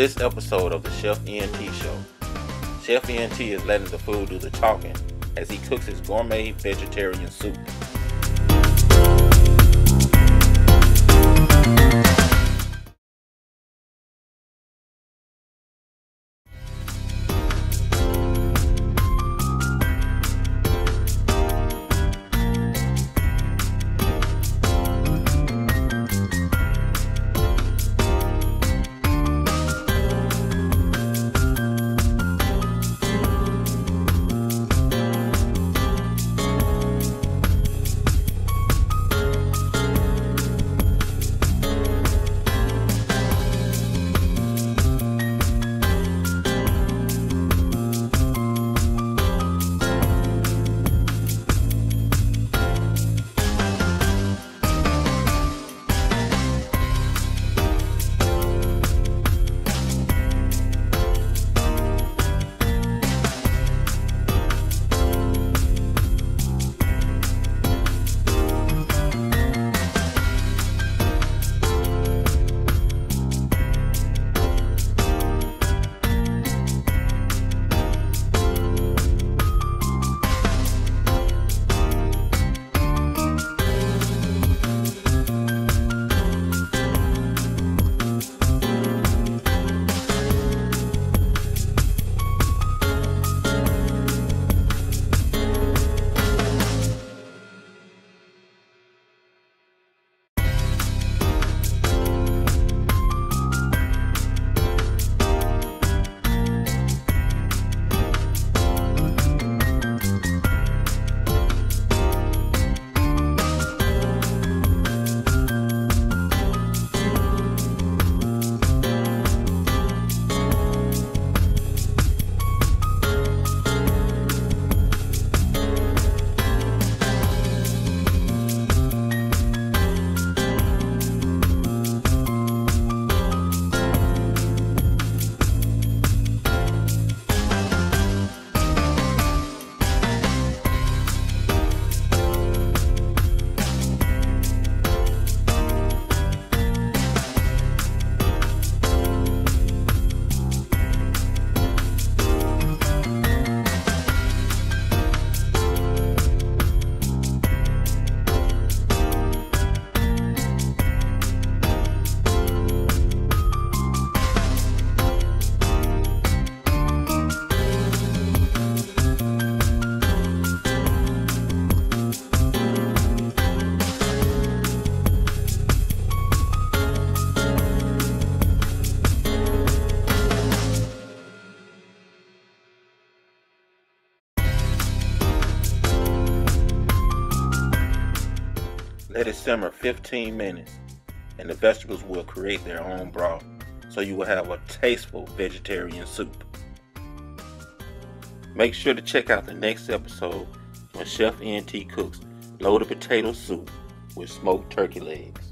this episode of the Chef ENT Show, Chef ENT is letting the food do the talking as he cooks his gourmet vegetarian soup. Let it simmer 15 minutes and the vegetables will create their own broth so you will have a tasteful vegetarian soup. Make sure to check out the next episode when Chef ENT cooks loaded potato soup with smoked turkey legs.